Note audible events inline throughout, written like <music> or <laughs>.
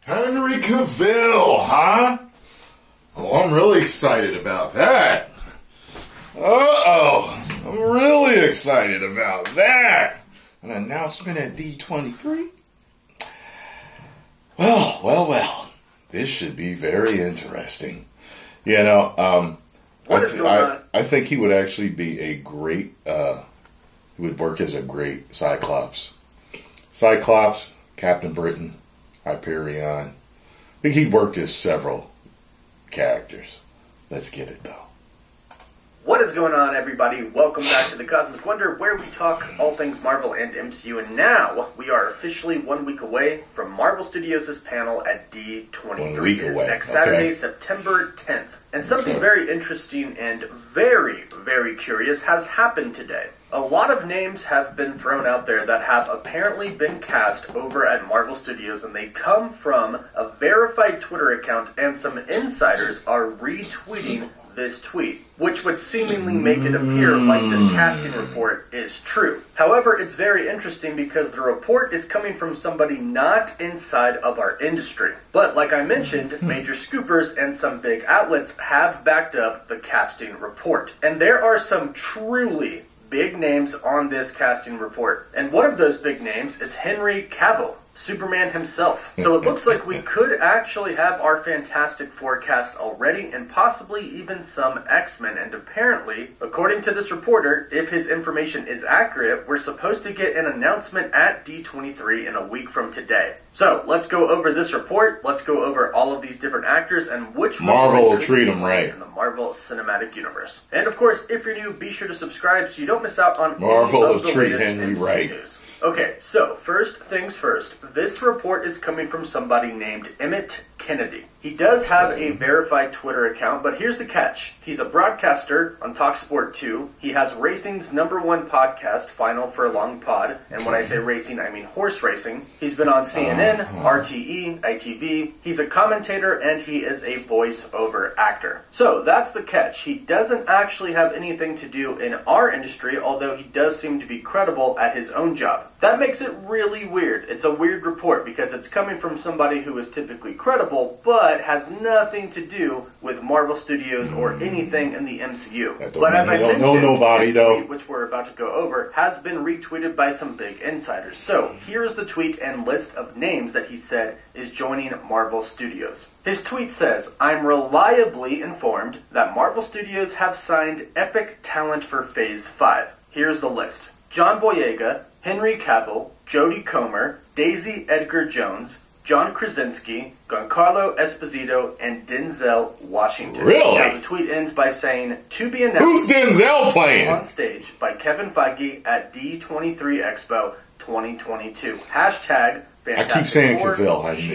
Henry Cavill, huh? Oh, I'm really excited about that. Uh oh, I'm really excited about that. An announcement at D23? Well, well, well. This should be very interesting. You know, um, I, th- I. I think he would actually be a great, uh, he would work as a great Cyclops. Cyclops, Captain Britain, Hyperion. I think he'd worked as several characters. Let's get it though. What is going on, everybody? Welcome back to the Cosmic Wonder, where we talk all things Marvel and MCU. And now we are officially one week away from Marvel Studios' panel at D23. One week away, Next okay. Saturday, September 10th. And something Okay. very interesting and very, very curious has happened today. A lot of names have been thrown out there that have apparently been cast over at Marvel Studios, and they come from a verified Twitter account, and some insiders are retweeting this tweet, which would seemingly make it appear like this mm. casting report is true. However, it's very interesting because the report is coming from somebody not inside of our industry. But like I mentioned, hmm. major scoopers and some big outlets have backed up the casting report. And there are some truly big names on this casting report. And one of those big names is Henry Cavill. Superman himself. So it <laughs> looks like we could actually have our Fantastic Four cast already, and possibly even some X Men. And apparently, according to this reporter, if his information is accurate, we're supposed to get an announcement at D23 in a week from today. So let's go over this report. Let's go over all of these different actors and which Marvel one will treat be 'em playing right. in the Marvel Cinematic Universe. And of course, if you're new, be sure to subscribe so you don't miss out on Marvel of will the treat Henry right. news. Okay, so first things first. This report is coming from somebody named Emmett Kennedy. He does have a verified Twitter account, but here's the catch. He's a broadcaster on TalkSport 2. He has racing's number one podcast, Final Furlong Pod. And when I say racing, I mean horse racing. He's been on CNN, uh-huh. RTE, ITV. He's a commentator and he is a voiceover actor. So that's the catch. He doesn't actually have anything to do in our industry, although he does seem to be credible at his own job. That makes it really weird. It's a weird report because it's coming from somebody who is typically credible, but has nothing to do with Marvel Studios or hmm. anything in the MCU. But mean as I don't know mentioned, nobody, tweet, which we're about to go over, has been retweeted by some big insiders. So here's the tweet and list of names that he said is joining Marvel Studios. His tweet says, I'm reliably informed that Marvel Studios have signed epic talent for Phase 5. Here's the list. John Boyega, Henry Cavill, Jodie Comer, Daisy Edgar Jones, John Krasinski, Giancarlo Esposito, and Denzel Washington. Really? Now the tweet ends by saying, to be announced Who's Denzel playing? on stage by Kevin Feige at D23 Expo 2022. Hashtag I keep saying Fantastic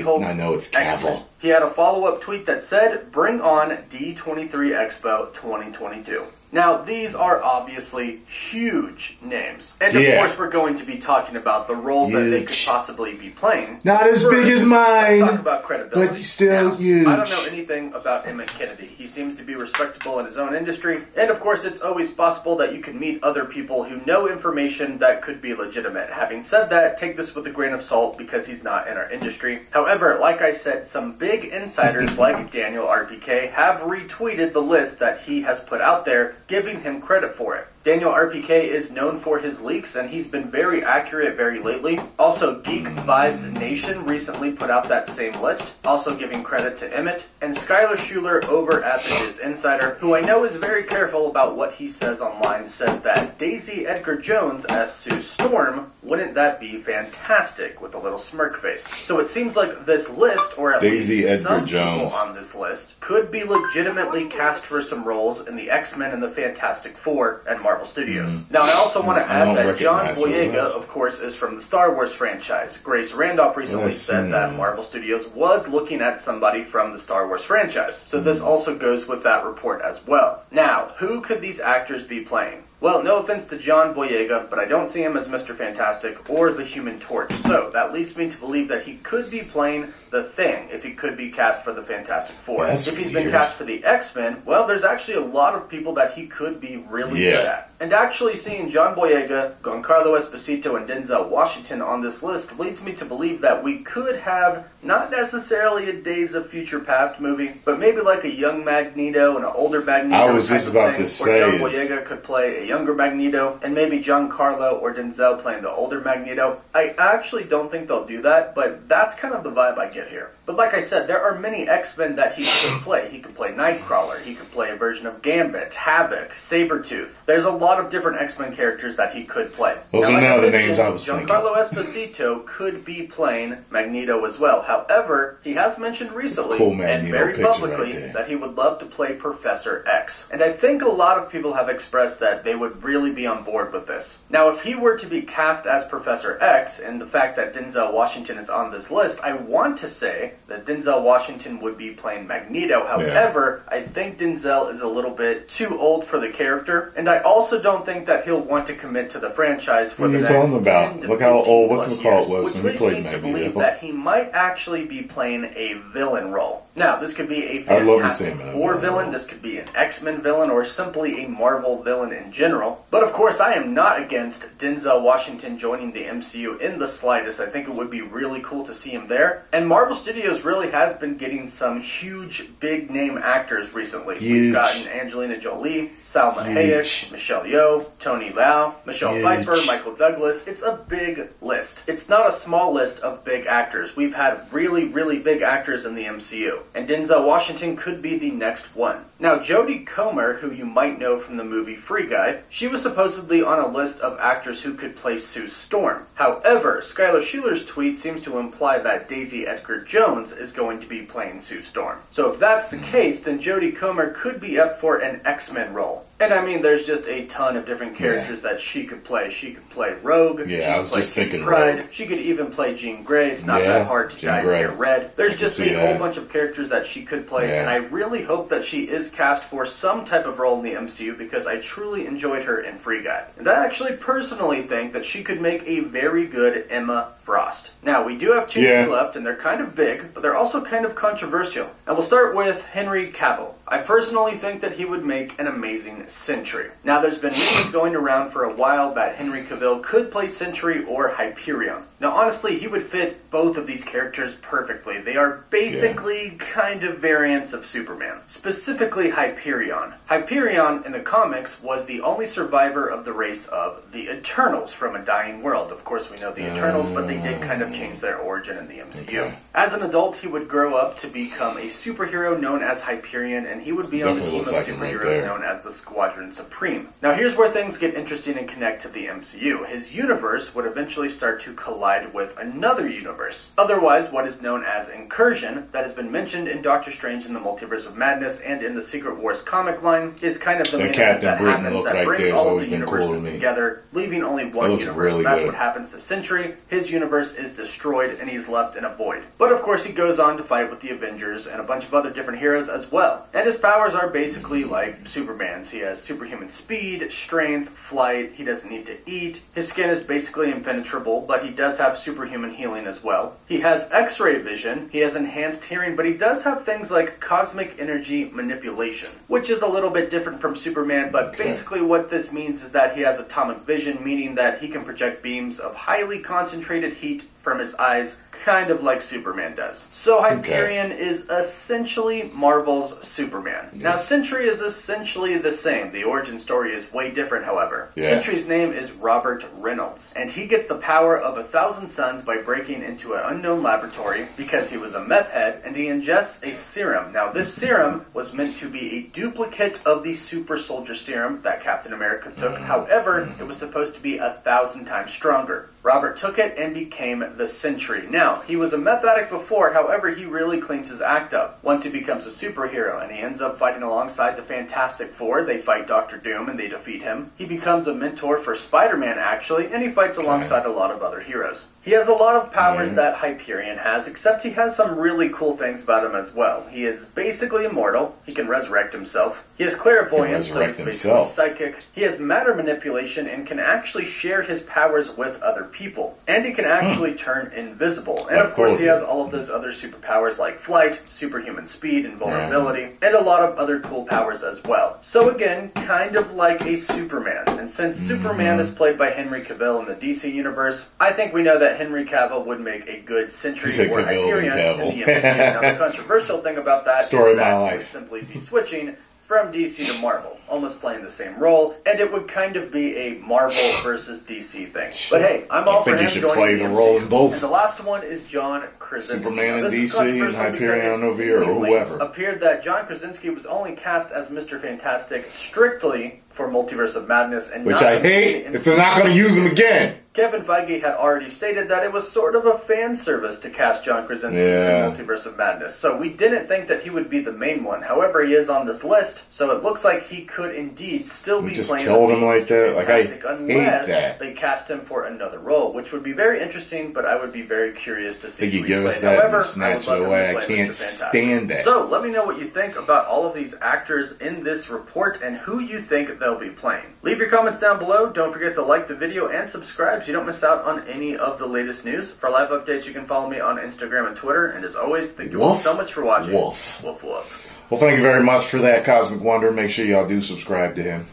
Cavill. I, I know it's. Cavill. He had a follow-up tweet that said, "Bring on D23 Expo 2022." Now, these are obviously huge names, and of Yeah. course, we're going to be talking about the roles that they could Huge. possibly be playing. Not as big as let's mine, talk about credibility. but still Now, huge. I don't know anything about Emmett Kennedy. He seems to be respectable in his own industry, and of course, it's always possible that you can meet other people who know information that could be legitimate. Having said that, take this with a grain of salt because he's not in our industry. However, like I said, some big insiders like Daniel RPK have retweeted the list that he has put out there, giving him credit for it. Daniel RPK is known for his leaks, and he's been very accurate very lately. Also, Geek Vibes Nation recently put out that same list, also giving credit to Emmett, and Skyler Shuler over at the DisInsider, who I know is very careful about what he says online, says that Daisy Edgar Jones as Sue Storm, wouldn't that be fantastic with a little smirk face? So it seems like this list, or at Daisy least Edgar some Jones. people on this list, could be legitimately cast for some roles in the X-Men and the Fantastic Four and Marvel Studios. Now, I also want to add that John recognize who it Boyega, of course, is from the Star Wars franchise. Grace Randolph recently Yes, said that mm. Marvel Studios was looking at somebody from the Star Wars franchise. So this Mm. also goes with that report as well. Now, who could these actors be playing? Well, no offense to John Boyega, but I don't see him as Mr. Fantastic or the Human Torch. So that leads me to believe that he could be playing the Thing if he could be cast for the Fantastic Four. That's if he's been cast for the X Men, well, there's actually a lot of people that he could be really Yeah. good at. And actually seeing John Boyega, Giancarlo Esposito, and Denzel Washington on this list leads me to believe that we could have not necessarily a Days of Future Past movie, but maybe like a young Magneto and an older Magneto. I was just about thing, to say John Boyega could play a younger Magneto, and maybe Giancarlo or Denzel playing the older Magneto. I actually don't think they'll do that, but that's kind of the vibe I get here. But like I said, there are many X-Men that he could <coughs> play. He could play Nightcrawler, he could play a version of Gambit, Havoc, Sabretooth. There's a lot of different X-Men characters that he could play. Those are like none the names I was thinking. Giancarlo Esposito could be playing Magneto as well. However, he has mentioned recently cool and very publicly right that he would love to play Professor X. And I think a lot of people have expressed that they would really be on board with this. Now, if he were to be cast as Professor X, and the fact that Denzel Washington is on this list, I want to say that Denzel Washington would be playing Magneto. However, I think Denzel is a little bit too old for the character, and I also don't think that he'll want to commit to the franchise for What the are you next talking about? to Look how 15 old whatchamacallit years, was which when he played me to Magneto. believe that he might actually be playing a villain role. Now, this could be a I'd love to see Fantastic Four villain. This could be an X-Men villain, or simply a Marvel villain in general. But of course, I am not against Denzel Washington joining the MCU in the slightest. I think it would be really cool to see him there. And Marvel Studios really has been getting some huge, big name actors recently. We've gotten Angelina Jolie, Salma Huge. Hayek, Michelle Yeoh, Tony Leung, Michelle Huge. Pfeiffer, Michael Douglas. It's a big list. It's not a small list of big actors. We've had really, really big actors in the MCU, and Denzel Washington could be the next one. Now, Jodie Comer, who you might know from the movie Free Guy, she was supposedly on a list of actors who could play Sue Storm. However, Skyler Shuler's tweet seems to imply that Daisy Edgar Jones is going to be playing Sue Storm. So if that's the hmm. case, then Jodie Comer could be up for an X-Men role. And I mean, there's just a ton of different characters that she could play. She could play Rogue. Yeah, I was just thinking Pryde. Rogue. She could even play Jean Grey. It's not Yeah, that hard to Jean dye Grey. red. There's just a whole bunch of characters that she could play, Yeah. and I really hope that she is cast for some type of role in the MCU because I truly enjoyed her in Free Guy. And I actually personally think that she could make a very good Emma Frost. Now, we do have two Yeah. left, and they're kind of big, but they're also kind of controversial. And we'll start with Henry Cavill. I personally think that he would make an amazing Sentry. Now, there's been rumors going around for a while that Henry Cavill could play Sentry or Hyperion. Now, honestly, he would fit both of these characters perfectly. They are basically kind of variants of Superman, specifically Hyperion. Hyperion in the comics was the only survivor of the race of the Eternals from a dying world. Of course, we know the Eternals, but they did uh, kind of change their origin in the MCU. Okay. As an adult, he would grow up to become a superhero known as Hyperion, and he would be on the team of like him right superheroes known as the Squadron Supreme. Now, here's where things get interesting and connect to the MCU. His universe would eventually start to collide with another universe, otherwise what is known as Incursion, that has been mentioned in Doctor Strange in the Multiverse of Madness and in the Secret Wars comic line, is kind of the main Captain that Britain happens that right brings all of the been cool to universes together, leaving only one universe. really That's good. what happens to Sentry. His universe is destroyed and he's left in a void. But of course, he goes on to fight with the Avengers and a bunch of other different heroes as well. And his powers are basically like Superman's. He has superhuman speed, strength, flight. He doesn't need to eat. His skin is basically impenetrable, but he does have superhuman healing as well. He has X-ray vision. He has enhanced hearing, but he does have things like cosmic energy manipulation, which is a little bit different from Superman. But Okay. basically, what this means is that he has atomic vision, meaning that he can project beams of highly concentrated heat from his eyes, kind of like Superman does. So Hyperion is essentially Marvel's Superman. Now, Sentry is essentially the same. The origin story is way different, however. Yeah. Sentry's name is Robert Reynolds, and he gets the power of a thousand suns by breaking into an unknown laboratory because he was a meth head, and he ingests a serum. Now, this serum was meant to be a duplicate of the super soldier serum that Captain America took. Mm. However, it was supposed to be a thousand times stronger. Robert took it and became the Sentry. Now, he was a meth addict before, however, he really cleans his act up. Once he becomes a superhero and he ends up fighting alongside the Fantastic Four, they fight Doctor Doom and they defeat him. He becomes a mentor for Spider Man, actually, and he fights alongside a lot of other heroes. He has a lot of powers Mhm. that Hyperion has, except he has some really cool things about him as well. He is basically immortal. He can resurrect himself. He has clairvoyance, so he's basically himself. psychic. He has matter manipulation and can actually share his powers with other people, and he can actually hmm. turn invisible. And of Of course, course. he has all of those other superpowers like flight, superhuman speed, and vulnerability, and a lot of other cool powers as well. So again, kind of like a Superman. And since mm-hmm. Superman is played by Henry Cavill in the DC universe, I think we know that Henry Cavill would make a good Sentry or Cavill Hyperion in the MCU. now, the controversial thing about that Story my that he life. would simply be switching from DC to Marvel, almost playing the same role, and it would kind of be a Marvel <sighs> versus DC thing. But hey, I'm I all think for you him should joining play the role in both. And the last one is John Krasinski. Superman Now, in DC and Hyperion over here, or whoever. Appeared that John Krasinski was only cast as Mr. Fantastic strictly for Multiverse of Madness, and Which I hate if they're not going to use him again. Kevin Feige had already stated that it was sort of a fan service to cast John Krasinski Yeah. in Multiverse of Madness, so we didn't think that he would be the main one. However, he is on this list, so it looks like he could indeed still We be just playing killed him like that? Like, I hate unless that. they cast him for another role, which would be very interesting. But I would be very curious to see. Think who you give us that and snatch I it away. I can't stand that. So let me know what you think about all of these actors in this report and who you think they'll be playing. Leave your comments down below. Don't forget to like the video and subscribe so you don't miss out on any of the latest news. For live updates, you can follow me on Instagram and Twitter. And as always, thank you all so much for watching. Woof. Woof woof. Well, thank you very much for that, Cosmic Wonder. Make sure y'all do subscribe to him.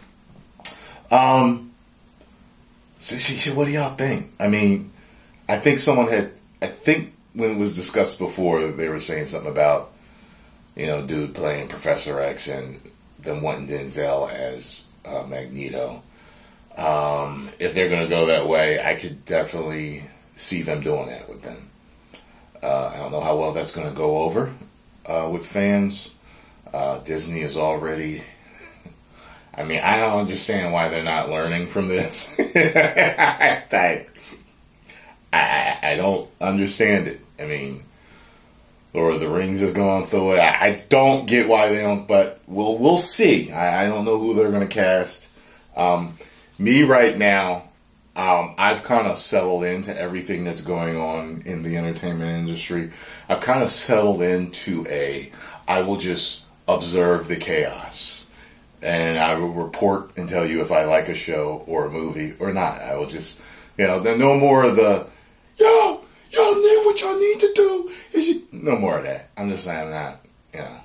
Um, so what do y'all think? I mean, I think someone had. I think when it was discussed before, they were saying something about, you know, dude playing Professor X and them wanting Denzel as uh, Magneto. Um, if they're going to go that way, I could definitely see them doing that with them. Uh, I don't know how well that's going to go over uh, with fans. Uh, Disney is already. <laughs> I mean, I don't understand why they're not learning from this. <laughs> I, I, I don't understand it. I mean, Lord of the Rings is going through it. I, I don't get why they don't, but we'll we'll see. I, I don't know who they're going to cast. Um, me right now, um, I've kind of settled into everything that's going on in the entertainment industry. I've kind of settled into a, I will just observe the chaos. And I will report and tell you if I like a show or a movie or not. I will just, you know, no more of the, yo, y'all need what y'all need to do. Is you, no more of that. I'm just saying that, you know,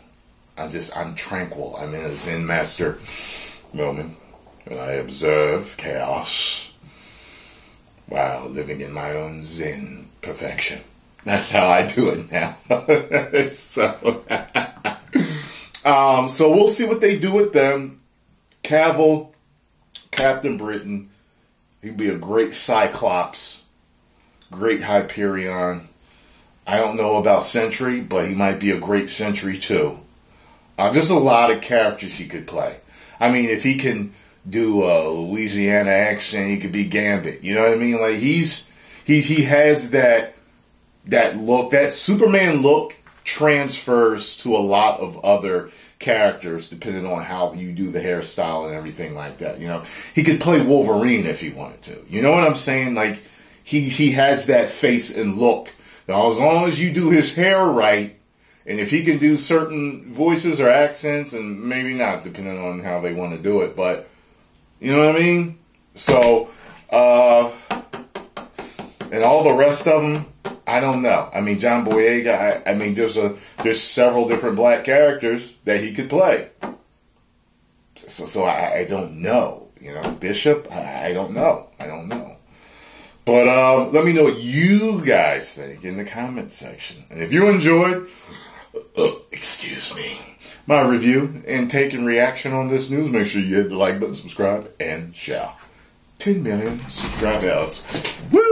I'm just, I'm tranquil. I'm in a Zen master moment. And I observe chaos while living in my own Zen perfection. That's how I do it now. <laughs> so, <laughs> um, so we'll see what they do with them. Cavill, Captain Britain, he'd be a great Cyclops, great Hyperion. I don't know about Sentry, but he might be a great Sentry too. Uh, there's a lot of characters he could play. I mean, if he can do a Louisiana accent, he could be Gambit. You know what I mean? Like he's he he has that that look, that Superman look transfers to a lot of other characters depending on how you do the hairstyle and everything like that. You know, he could play Wolverine if he wanted to. You know what I'm saying? Like he he has that face and look. Now, as long as you do his hair right, and if he can do certain voices or accents, and maybe not, depending on how they want to do it, but you know what I mean. So, uh, and all the rest of them, I don't know. I mean, John Boyega. I, I mean, there's a there's several different black characters that he could play. So, so I, I don't know. You know, Bishop. I, I don't know. I don't know. But um, let me know what you guys think in the comment section. And if you enjoyed, uh, <clears throat> excuse me, my review and taking reaction on this news, make sure you hit the like button, subscribe, and share. 10 million subscribers. Woo!